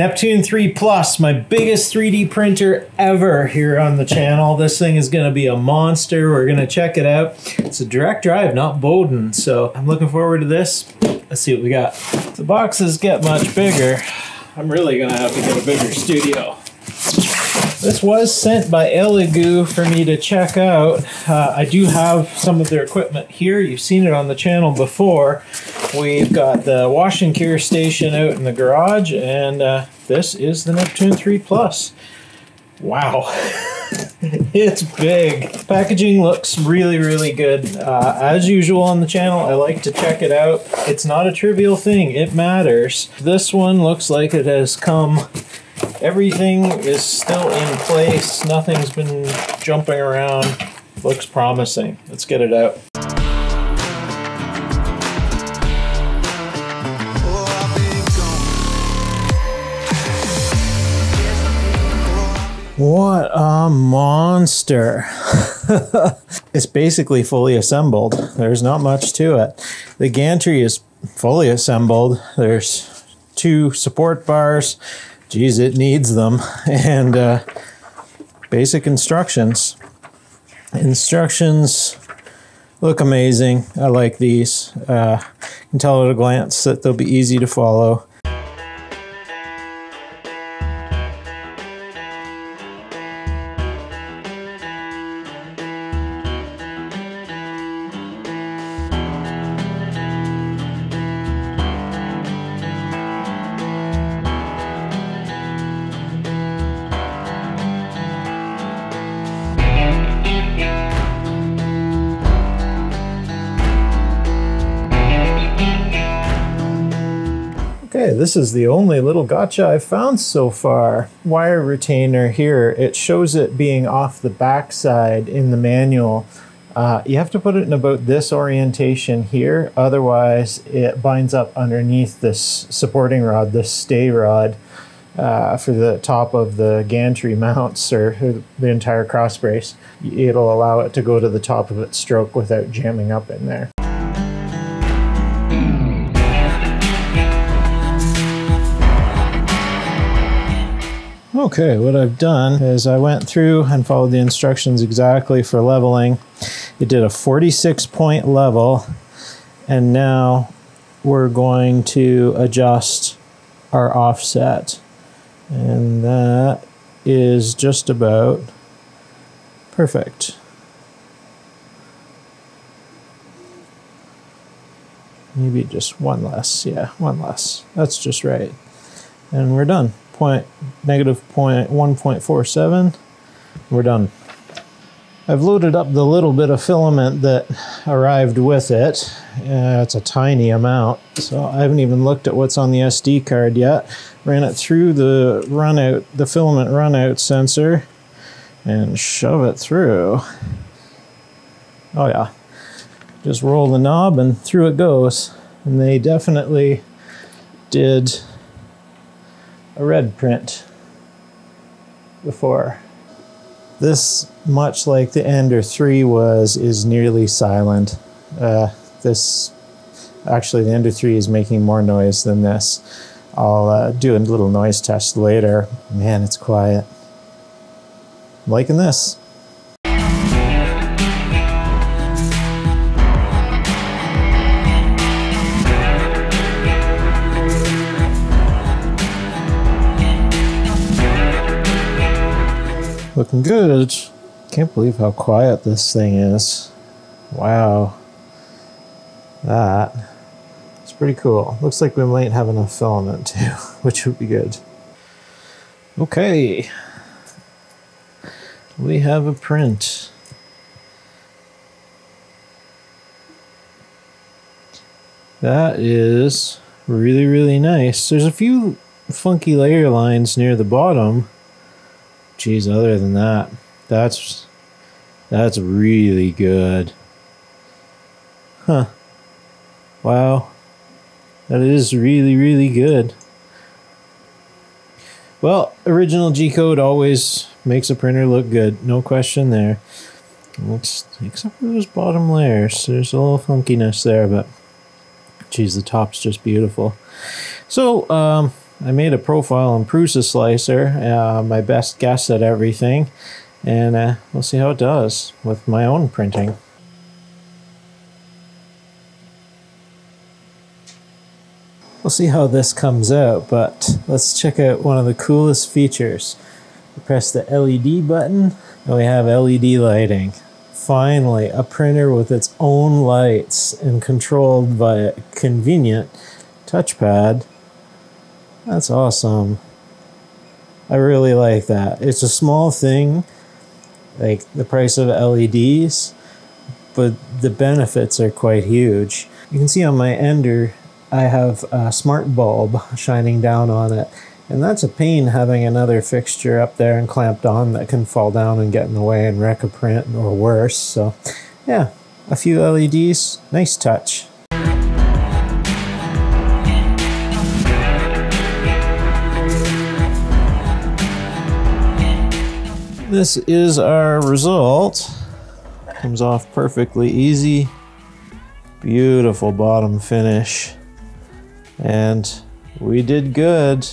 Neptune 3 Plus, my biggest 3D printer ever here on the channel. This thing is going to be a monster. We're going to check it out. It's a direct drive, not Bowden, so I'm looking forward to this. Let's see what we got. The boxes get much bigger. I'm really going to have to get a bigger studio. This was sent by Elegoo for me to check out. Uh, I do have some of their equipment here. You've seen it on the channel before. We've got the wash and cure station out in the garage, and uh, this is the Neptune 3 Plus. Wow. it's big. Packaging looks really, really good. Uh, as usual on the channel, I like to check it out. It's not a trivial thing, it matters. This one looks like it has come Everything is still in place. Nothing's been jumping around. Looks promising. Let's get it out. What a monster. it's basically fully assembled. There's not much to it. The gantry is fully assembled. There's two support bars, geez, it needs them. And uh, basic instructions. Instructions look amazing. I like these. Uh, you can tell at a glance that they'll be easy to follow. This is the only little gotcha I've found so far. Wire retainer here, it shows it being off the back side in the manual. Uh, you have to put it in about this orientation here, otherwise it binds up underneath this supporting rod, this stay rod uh, for the top of the gantry mounts or the entire cross brace. It'll allow it to go to the top of its stroke without jamming up in there. Okay, what I've done is I went through and followed the instructions exactly for leveling. It did a 46 point level, and now we're going to adjust our offset. And that is just about perfect. Maybe just one less. Yeah, one less. That's just right. And we're done point negative point 1.47 we're done. I've loaded up the little bit of filament that arrived with it. Uh, it's a tiny amount so I haven't even looked at what's on the SD card yet. Ran it through the run out the filament runout sensor and shove it through. Oh yeah. Just roll the knob and through it goes. And they definitely did a red print before. This, much like the Ender 3 was, is nearly silent. Uh, this, actually the Ender 3 is making more noise than this. I'll uh, do a little noise test later. Man, it's quiet. I'm liking this. Looking good. Can't believe how quiet this thing is. Wow. That. It's pretty cool. Looks like we might have enough filament too, which would be good. Okay. We have a print. That is really, really nice. There's a few funky layer lines near the bottom Geez, other than that, that's that's really good. Huh. Wow. That is really, really good. Well, original G code always makes a printer look good, no question there. Looks except for those bottom layers. There's a little funkiness there, but geez, the top's just beautiful. So, um, I made a profile in Prusa Slicer, uh, my best guess at everything, and uh, we'll see how it does with my own printing. We'll see how this comes out, but let's check out one of the coolest features. We press the LED button, and we have LED lighting. Finally, a printer with its own lights and controlled by a convenient touchpad. That's awesome. I really like that. It's a small thing, like the price of LEDs, but the benefits are quite huge. You can see on my Ender I have a smart bulb shining down on it. And that's a pain having another fixture up there and clamped on that can fall down and get in the way and wreck a print or worse. So yeah, a few LEDs, nice touch. This is our result. Comes off perfectly easy. Beautiful bottom finish. And we did good.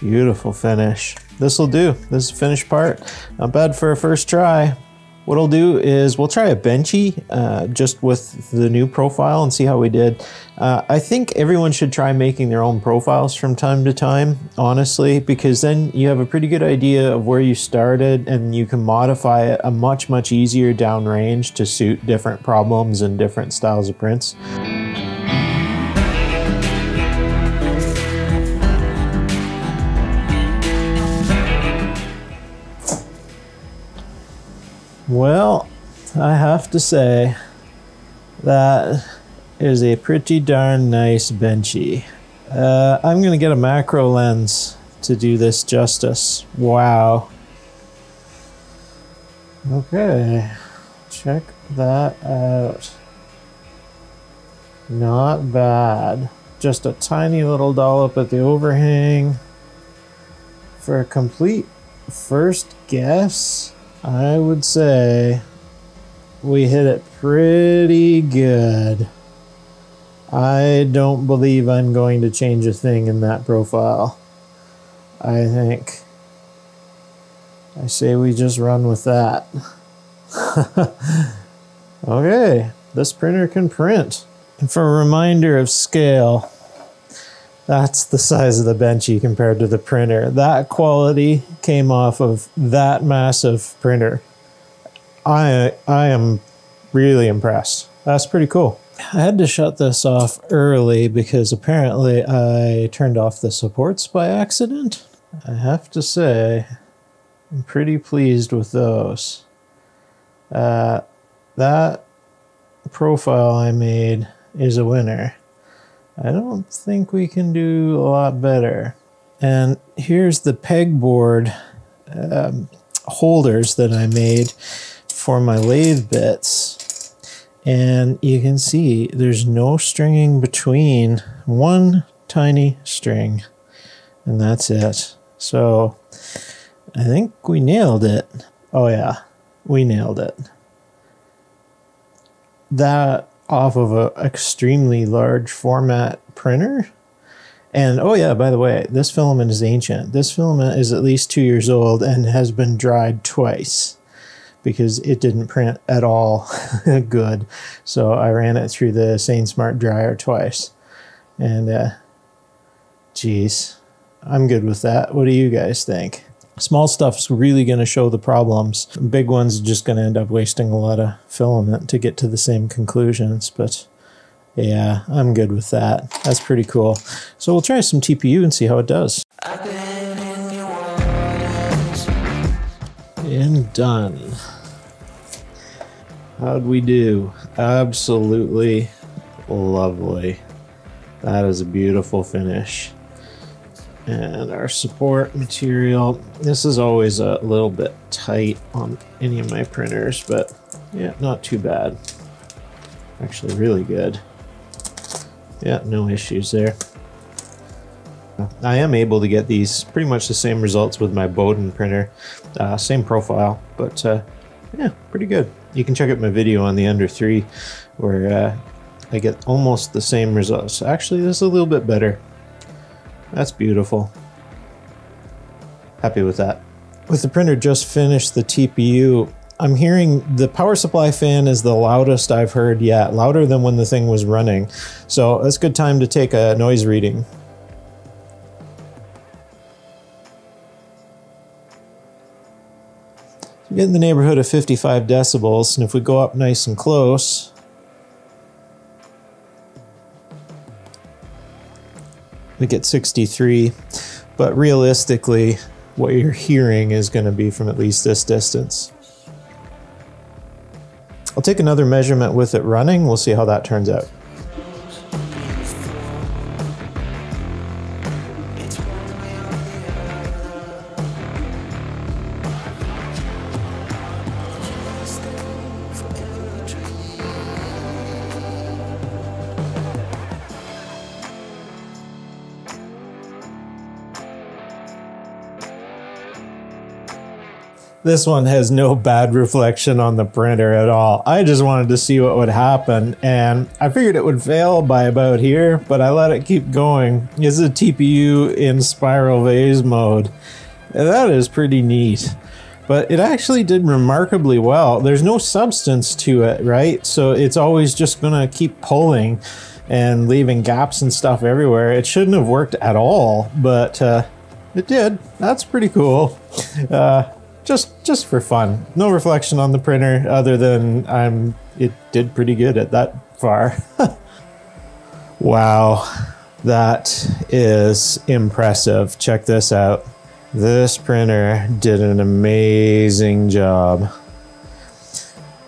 Beautiful finish. This will do. This is the finished part. Not bad for a first try. What I'll do is we'll try a benchy uh, just with the new profile and see how we did. Uh, I think everyone should try making their own profiles from time to time, honestly, because then you have a pretty good idea of where you started and you can modify it a much, much easier downrange to suit different problems and different styles of prints. Well, I have to say that is a pretty darn nice benchy. Uh, I'm going to get a macro lens to do this justice. Wow. Okay, check that out. Not bad. Just a tiny little dollop at the overhang. For a complete first guess, I would say we hit it pretty good. I don't believe I'm going to change a thing in that profile. I think I say we just run with that. okay, this printer can print. And for a reminder of scale, that's the size of the benchy compared to the printer. That quality came off of that massive printer. I I am really impressed. That's pretty cool. I had to shut this off early because apparently I turned off the supports by accident. I have to say, I'm pretty pleased with those. Uh, that profile I made is a winner. I don't think we can do a lot better. And here's the pegboard um, holders that I made for my lathe bits. And you can see there's no stringing between one tiny string. And that's it. So I think we nailed it. Oh yeah, we nailed it. That off of an extremely large format printer. And oh yeah, by the way, this filament is ancient. This filament is at least two years old and has been dried twice because it didn't print at all good. So I ran it through the SainSmart dryer twice. And uh, geez, I'm good with that. What do you guys think? Small stuff's really going to show the problems. Big ones are just going to end up wasting a lot of filament to get to the same conclusions. But yeah, I'm good with that. That's pretty cool. So we'll try some TPU and see how it does. And done. How'd we do? Absolutely lovely. That is a beautiful finish and our support material. This is always a little bit tight on any of my printers, but yeah, not too bad. Actually really good. Yeah, no issues there. I am able to get these pretty much the same results with my Bowden printer. Uh, same profile, but uh, yeah, pretty good. You can check out my video on the Ender 3 where uh, I get almost the same results. Actually, this is a little bit better. That's beautiful. happy with that. With the printer just finished the TPU, I'm hearing the power supply fan is the loudest I've heard yet, louder than when the thing was running. So that's a good time to take a noise reading. We get in the neighborhood of 55 decibels, and if we go up nice and close, we get 63. But realistically, what you're hearing is going to be from at least this distance. I'll take another measurement with it running. We'll see how that turns out. This one has no bad reflection on the printer at all. I just wanted to see what would happen and I figured it would fail by about here, but I let it keep going. Is a TPU in spiral vase mode. That is pretty neat. But it actually did remarkably well. There's no substance to it, right? So it's always just gonna keep pulling and leaving gaps and stuff everywhere. It shouldn't have worked at all, but uh, it did. That's pretty cool. Uh, just just for fun. No reflection on the printer other than I'm it did pretty good at that far. wow. That is impressive. Check this out. This printer did an amazing job.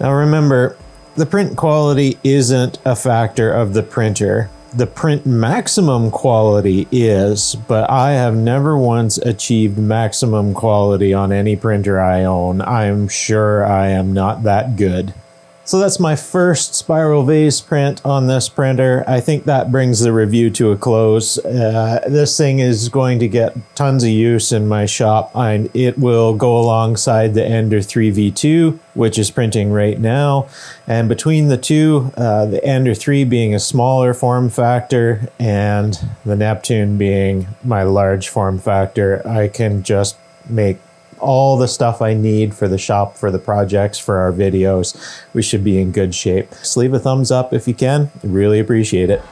Now remember, the print quality isn't a factor of the printer the print maximum quality is, but I have never once achieved maximum quality on any printer I own. I'm sure I am not that good. So that's my first spiral vase print on this printer. I think that brings the review to a close. Uh, this thing is going to get tons of use in my shop and it will go alongside the Ender 3v2, which is printing right now. And between the two, uh, the Ender 3 being a smaller form factor and the Neptune being my large form factor, I can just make all the stuff I need for the shop, for the projects, for our videos. We should be in good shape. Just leave a thumbs up if you can. Really appreciate it.